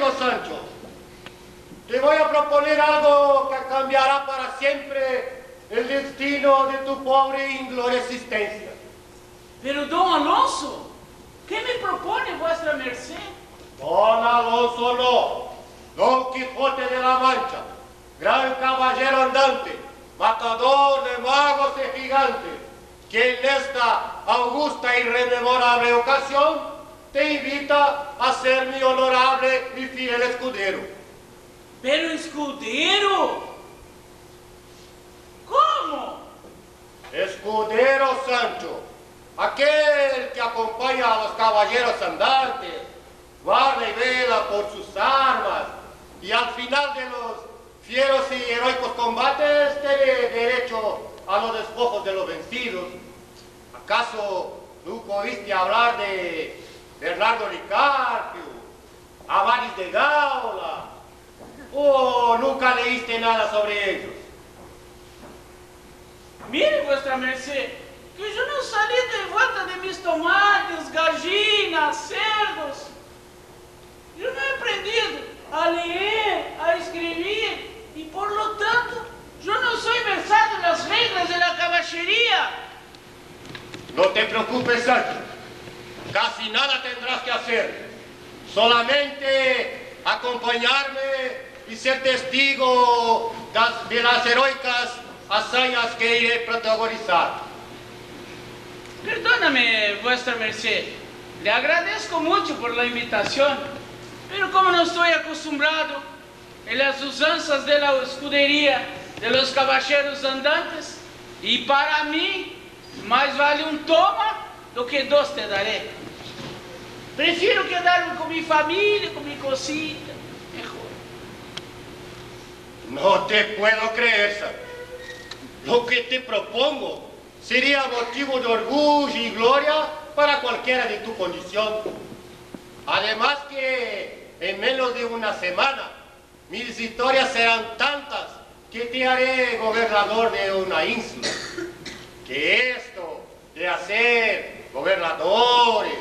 amigo Sancho, te voy a proponer algo que cambiará para siempre el destino de tu pobre e ingloriosa existencia. Pero, don Alonso, ¿qué me propone vuestra merced? Don Alonso no, Don Quijote de la Mancha, gran caballero andante, matador de magos y gigantes, que en esta augusta y rememorable ocasión invita a ser mi honorable y fiel escudero. Pero escudero, ¿cómo? Escudero Sancho, aquel que acompaña a los caballeros andantes, guarda y vela por sus armas, y al final de los fieros y heroicos combates tiene derecho a los despojos de los vencidos. ¿Acaso nunca oíste hablar de Bernardo Ricardo, Avaris de Gaula, o nunca leíste nada sobre ellos? Mire, vuestra merced, que yo no salí de vuelta de mis tomates, gallinas, cerdos. Yo no he aprendido a leer, a escribir, y por lo tanto, yo no soy versado en las reglas de la caballería. No te preocupes, Sancho. Casi nada tendrás que hacer. Solamente acompañarme y ser testigo de las heroicas hazañas que iré protagonizar. Perdóname, vuestra merced. Le agradezco mucho por la invitación, pero como no estoy acostumbrado en las usanzas de la escudería de los caballeros andantes, y para mí más vale un toma do que dos te daré. Prefiero quedarme con mi familia, con mi cosita, mejor. No te puedo creer, Sancho. Lo que te propongo sería motivo de orgullo y gloria para cualquiera de tu condición. Además que en menos de una semana mis historias serán tantas que te haré gobernador de una ínsula. Que esto de hacer gobernadores,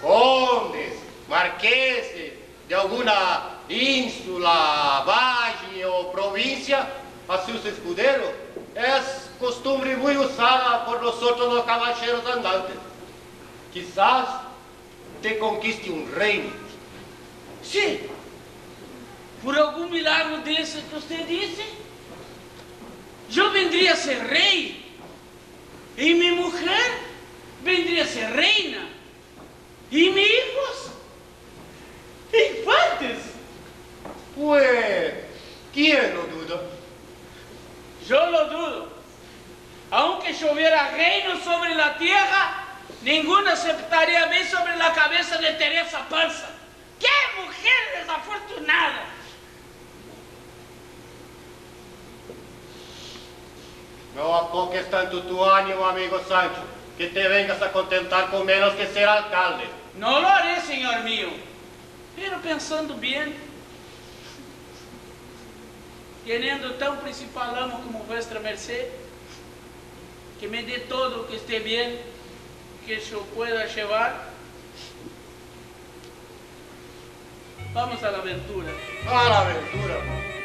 condes, marqueses de alguna ínsula, valle o provincia a sus escuderos es costumbre muy usada por nosotros los caballeros andantes. Quizás te conquiste un reino. Sí, por algum milagre desse que você disse, eu vendria a ser rei. E minha mulher vendria a ser reina. E meus hijos, infantes. Pues, ¿quién lo duda? Eu lo dudo. Aunque choviera reino sobre la tierra, ninguno aceptaría bem sobre la cabeza de Teresa Panza. ¡Qué mujer desafortunada! No apoques tanto tu ánimo, amigo Sancho, que te vengas a contentar con menos que ser alcalde. Não lo haré, senhor mío. Pero pensando bem, tendo tão principal amo como vuestra merced, que me dê todo o que esté bem, que eu pueda llevar. Vamos a la aventura. A la aventura.